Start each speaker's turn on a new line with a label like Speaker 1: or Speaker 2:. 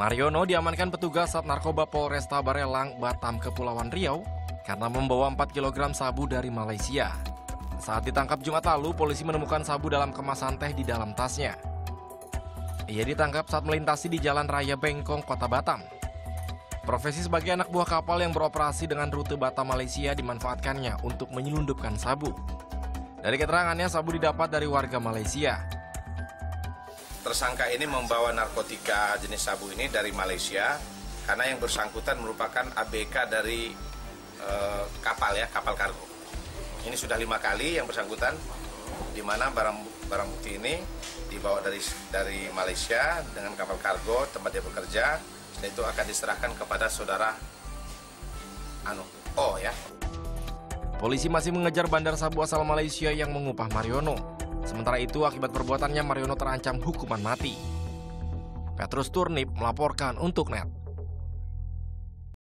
Speaker 1: Mariono diamankan petugas Sat Narkoba Polresta Barelang, Batam, Kepulauan Riau karena membawa 4 kg sabu dari Malaysia. Saat ditangkap Jumat lalu, polisi menemukan sabu dalam kemasan teh di dalam tasnya. Ia ditangkap saat melintasi di Jalan Raya Bengkong, Kota Batam. Profesi sebagai anak buah kapal yang beroperasi dengan rute Batam Malaysia dimanfaatkannya untuk menyelundupkan sabu. Dari keterangannya, sabu didapat dari warga Malaysia.
Speaker 2: Tersangka ini membawa narkotika jenis sabu ini dari Malaysia karena yang bersangkutan merupakan ABK dari eh, kapal ya, kapal kargo. Ini sudah lima kali yang bersangkutan di mana barang barang bukti ini dibawa dari dari Malaysia dengan kapal kargo tempat dia bekerja dan itu akan diserahkan kepada saudara anu oh ya
Speaker 1: Polisi masih mengejar bandar sabu asal Malaysia yang mengupah Mariono. Sementara itu, akibat perbuatannya Mariono terancam hukuman mati. Petrus Turnip melaporkan untuk NET.